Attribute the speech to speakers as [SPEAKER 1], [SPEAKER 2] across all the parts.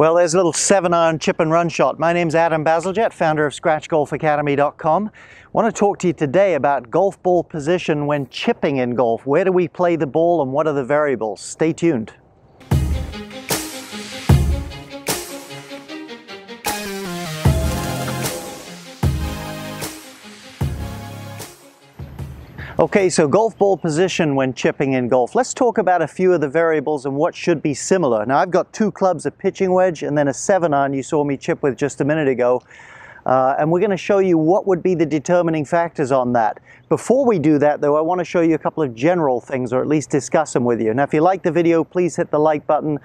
[SPEAKER 1] Well, there's a little seven iron chip and run shot. My name's Adam Bazalgette, founder of ScratchGolfAcademy.com. I want to talk to you today about golf ball position when chipping in golf. Where do we play the ball and what are the variables? Stay tuned. Okay, so golf ball position when chipping in golf. Let's talk about a few of the variables and what should be similar. Now I've got two clubs, a pitching wedge and then a seven iron you saw me chip with just a minute ago. Uh, and we're going to show you what would be the determining factors on that. Before we do that though, I want to show you a couple of general things or at least discuss them with you. Now if you like the video, please hit the like button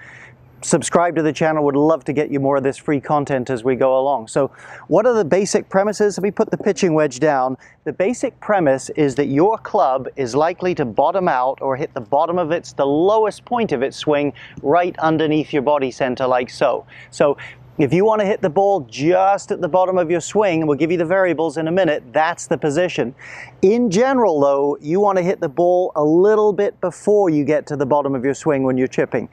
[SPEAKER 1] subscribe to the channel. Would love to get you more of this free content as we go along. So what are the basic premises? Let me put the pitching wedge down. The basic premise is that your club is likely to bottom out or hit the bottom of its, the lowest point of its swing right underneath your body center like so. So if you want to hit the ball just at the bottom of your swing, and we'll give you the variables in a minute, that's the position. In general though, you want to hit the ball a little bit before you get to the bottom of your swing when you're chipping.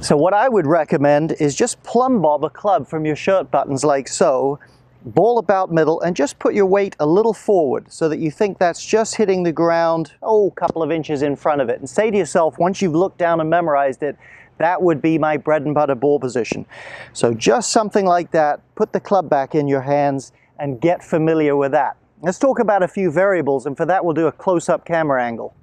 [SPEAKER 1] So what I would recommend is just plumb bob a club from your shirt buttons like so, ball about middle, and just put your weight a little forward so that you think that's just hitting the ground, oh, a couple of inches in front of it. And say to yourself, once you've looked down and memorized it, that would be my bread and butter ball position. So just something like that, put the club back in your hands and get familiar with that. Let's talk about a few variables, and for that we'll do a close-up camera angle.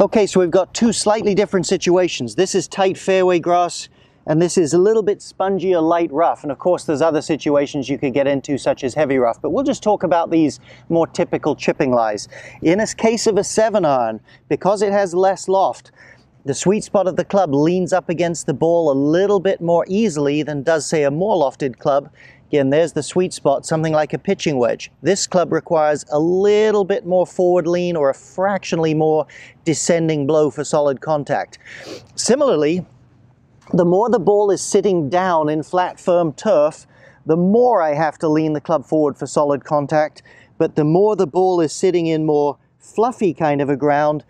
[SPEAKER 1] Okay, so we've got two slightly different situations. This is tight fairway grass, and this is a little bit spongy spongier light rough. And of course, there's other situations you could get into, such as heavy rough. But we'll just talk about these more typical chipping lies. In a case of a seven iron, because it has less loft, the sweet spot of the club leans up against the ball a little bit more easily than does, say, a more lofted club. Again, there's the sweet spot, something like a pitching wedge. This club requires a little bit more forward lean or a fractionally more descending blow for solid contact. Similarly, the more the ball is sitting down in flat, firm turf, the more I have to lean the club forward for solid contact. But the more the ball is sitting in more fluffy kind of a ground,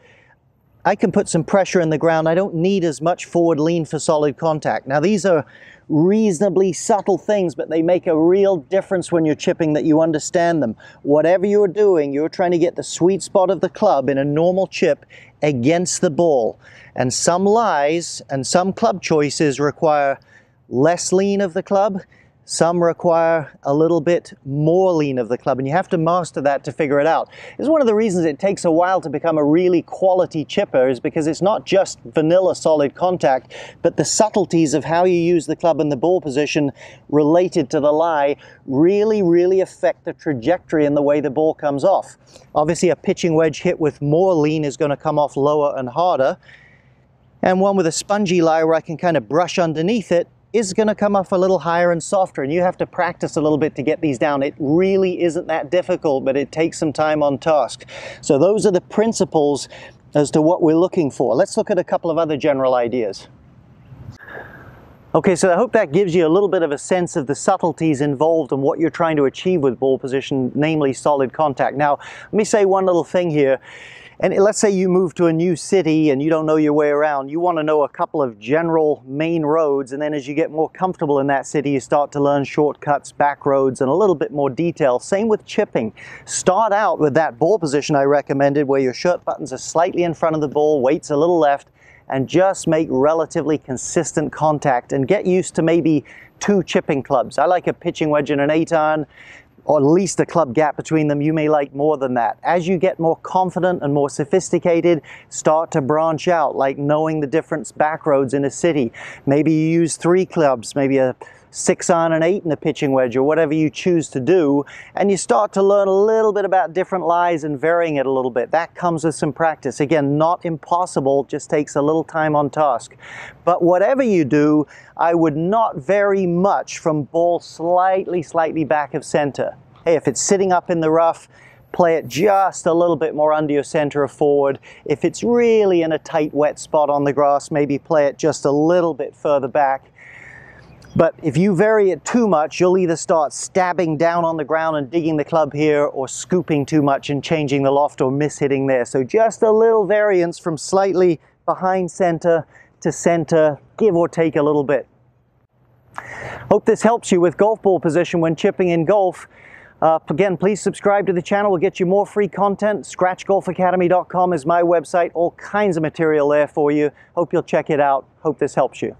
[SPEAKER 1] I can put some pressure in the ground. I don't need as much forward lean for solid contact. Now these are reasonably subtle things, but they make a real difference when you're chipping that you understand them. Whatever you're doing, you're trying to get the sweet spot of the club in a normal chip against the ball. And some lies and some club choices require less lean of the club some require a little bit more lean of the club, and you have to master that to figure it out. It's one of the reasons it takes a while to become a really quality chipper is because it's not just vanilla solid contact, but the subtleties of how you use the club and the ball position related to the lie really, really affect the trajectory and the way the ball comes off. Obviously, a pitching wedge hit with more lean is going to come off lower and harder, and one with a spongy lie where I can kind of brush underneath it is going to come off a little higher and softer and you have to practice a little bit to get these down. It really isn't that difficult, but it takes some time on task. So those are the principles as to what we're looking for. Let's look at a couple of other general ideas. Okay, so I hope that gives you a little bit of a sense of the subtleties involved and what you're trying to achieve with ball position, namely solid contact. Now, let me say one little thing here. And let's say you move to a new city and you don't know your way around. You want to know a couple of general main roads and then as you get more comfortable in that city you start to learn shortcuts, back roads and a little bit more detail. Same with chipping. Start out with that ball position I recommended where your shirt buttons are slightly in front of the ball, weight's a little left and just make relatively consistent contact and get used to maybe two chipping clubs. I like a pitching wedge and an 8 iron or at least a club gap between them, you may like more than that. As you get more confident and more sophisticated, start to branch out, like knowing the different back roads in a city. Maybe you use three clubs, maybe a six on and eight in the pitching wedge or whatever you choose to do and you start to learn a little bit about different lies and varying it a little bit that comes with some practice again not impossible just takes a little time on task but whatever you do I would not vary much from ball slightly slightly back of center hey if it's sitting up in the rough play it just a little bit more under your center of forward. If it's really in a tight wet spot on the grass, maybe play it just a little bit further back. But if you vary it too much, you'll either start stabbing down on the ground and digging the club here or scooping too much and changing the loft or mishitting there. So just a little variance from slightly behind center to center, give or take a little bit. Hope this helps you with golf ball position when chipping in golf. Uh, again, please subscribe to the channel. We'll get you more free content. ScratchGolfAcademy.com is my website. All kinds of material there for you. Hope you'll check it out. Hope this helps you.